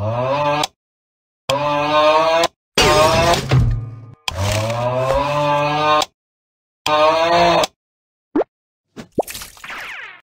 아.